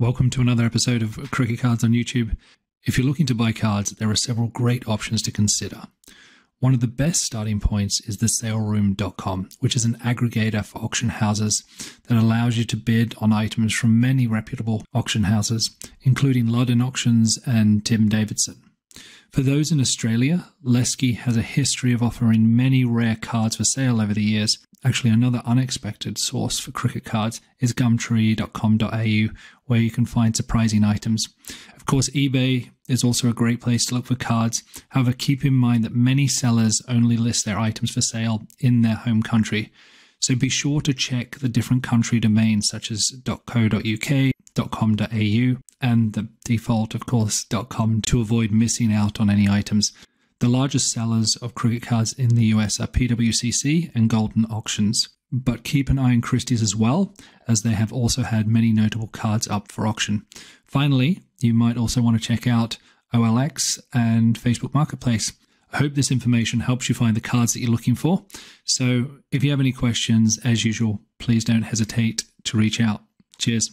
Welcome to another episode of Cricket Cards on YouTube. If you're looking to buy cards, there are several great options to consider. One of the best starting points is the saleroom.com, which is an aggregator for auction houses that allows you to bid on items from many reputable auction houses, including Loudon Auctions and Tim Davidson. For those in Australia, Leski has a history of offering many rare cards for sale over the years. Actually, another unexpected source for cricket cards is gumtree.com.au, where you can find surprising items. Of course, eBay is also a great place to look for cards. However, keep in mind that many sellers only list their items for sale in their home country. So be sure to check the different country domains such as .co.uk, .com.au, and the default, of course, .com to avoid missing out on any items. The largest sellers of cricket cards in the US are PWCC and Goldin Auctions. But keep an eye on Christie's as well, as they have also had many notable cards up for auction. Finally, you might also want to check out OLX and Facebook Marketplace. I hope this information helps you find the cards that you're looking for. So if you have any questions, as usual, please don't hesitate to reach out. Cheers.